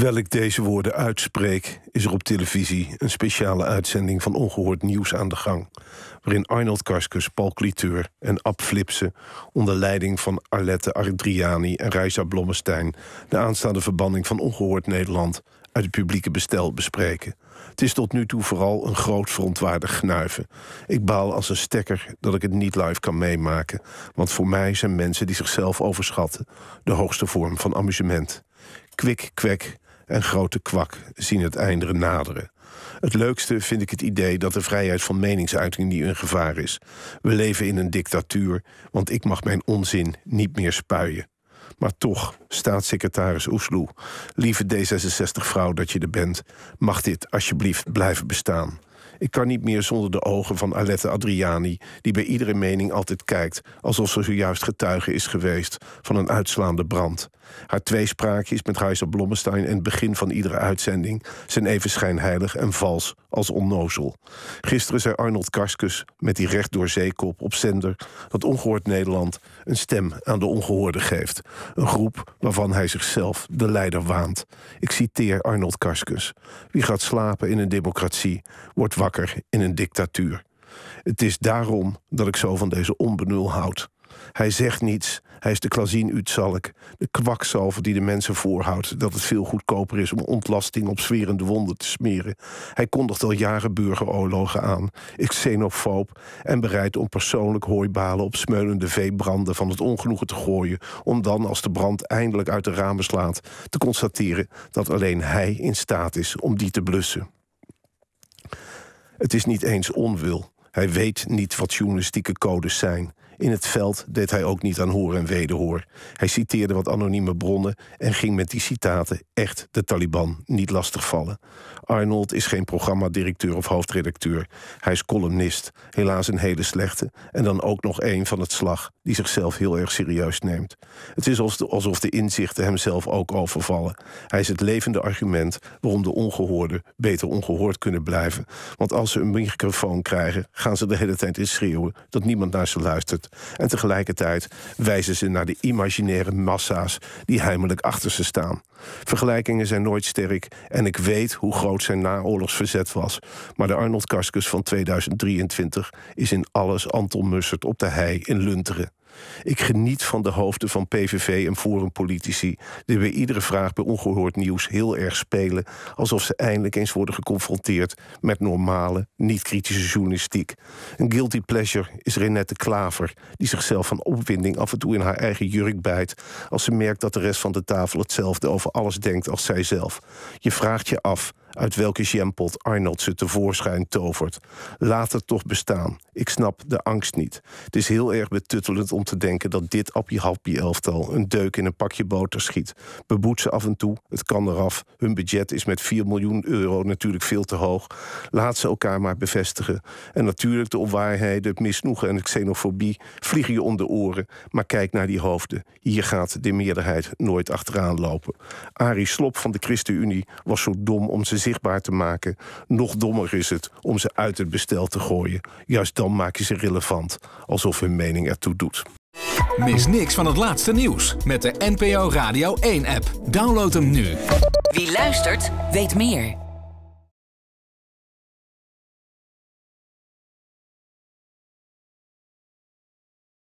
Terwijl ik deze woorden uitspreek, is er op televisie een speciale uitzending van Ongehoord Nieuws aan de gang. Waarin Arnold Karskus, Paul Cliteur en Ab Flipsen onder leiding van Arlette Ardriani en Reisa Blommestein de aanstaande verbanning van Ongehoord Nederland uit het publieke bestel bespreken. Het is tot nu toe vooral een groot verontwaardig gnuiven. Ik baal als een stekker dat ik het niet live kan meemaken, want voor mij zijn mensen die zichzelf overschatten de hoogste vorm van amusement. Kwik, kwek en grote kwak zien het einde naderen. Het leukste vind ik het idee dat de vrijheid van meningsuiting niet in gevaar is. We leven in een dictatuur, want ik mag mijn onzin niet meer spuien. Maar toch, staatssecretaris Oesloe, lieve D66-vrouw dat je er bent, mag dit alsjeblieft blijven bestaan. Ik kan niet meer zonder de ogen van Alette Adriani, die bij iedere mening altijd kijkt alsof ze zojuist getuige is geweest van een uitslaande brand. Haar tweespraakjes met Heisa Blommestein in het begin van iedere uitzending zijn even schijnheilig en vals als onnozel. Gisteren zei Arnold Karskus met die recht door zeekop op zender dat Ongehoord Nederland een stem aan de ongehoorde geeft. Een groep waarvan hij zichzelf de leider waant. Ik citeer Arnold Karskus. Wie gaat slapen in een democratie, wordt wakker in een dictatuur. Het is daarom dat ik zo van deze onbenul houd. Hij zegt niets. Hij is de Klazien Utzalk, de kwakzalver die de mensen voorhoudt dat het veel goedkoper is om ontlasting op zwerende wonden te smeren. Hij kondigt al jaren burgeroorlogen aan, is xenofoob en bereid om persoonlijk hooibalen op smeulende veebranden van het ongenoegen te gooien, om dan, als de brand eindelijk uit de ramen slaat, te constateren dat alleen hij in staat is om die te blussen. Het is niet eens onwil. Hij weet niet wat journalistieke codes zijn. In het veld deed hij ook niet aan hoor en wederhoor. Hij citeerde wat anonieme bronnen en ging met die citaten echt de Taliban niet lastigvallen. Arnold is geen programmadirecteur of hoofdredacteur. Hij is columnist, helaas een hele slechte. En dan ook nog een van het slag die zichzelf heel erg serieus neemt. Het is alsof de inzichten hemzelf ook overvallen. Hij is het levende argument waarom de ongehoorden beter ongehoord kunnen blijven. Want als ze een microfoon krijgen, gaan ze de hele tijd in schreeuwen dat niemand naar ze luistert. En tegelijkertijd wijzen ze naar de imaginaire massa's die heimelijk achter ze staan. Vergelijkingen zijn nooit sterk en ik weet hoe groot zijn naoorlogsverzet was. Maar de Arnold Karskus van 2023 is in alles Anton Mussert op de hei in Lunteren. Ik geniet van de hoofden van PVV en forumpolitici... die bij iedere vraag bij ongehoord nieuws heel erg spelen... alsof ze eindelijk eens worden geconfronteerd... met normale, niet-kritische journalistiek. Een guilty pleasure is Renette Klaver... die zichzelf van opwinding af en toe in haar eigen jurk bijt... als ze merkt dat de rest van de tafel hetzelfde over alles denkt als zijzelf. Je vraagt je af uit welke jampot Arnold ze tevoorschijn tovert. Laat het toch bestaan. Ik snap de angst niet. Het is heel erg betuttelend om te denken dat dit appie-happie elftal een deuk in een pakje boter schiet. Beboet ze af en toe, het kan eraf. Hun budget is met 4 miljoen euro natuurlijk veel te hoog. Laat ze elkaar maar bevestigen. En natuurlijk de onwaarheden, het misnoegen en de xenofobie vliegen je om de oren. Maar kijk naar die hoofden. Hier gaat de meerderheid nooit achteraan lopen. Arie Slop van de ChristenUnie was zo dom om ze zichtbaar te maken. Nog dommer is het om ze uit het bestel te gooien. Juist dan maak je ze relevant, alsof hun mening ertoe doet. Mis niks van het laatste nieuws met de NPO Radio 1-app. Download hem nu. Wie luistert, weet meer.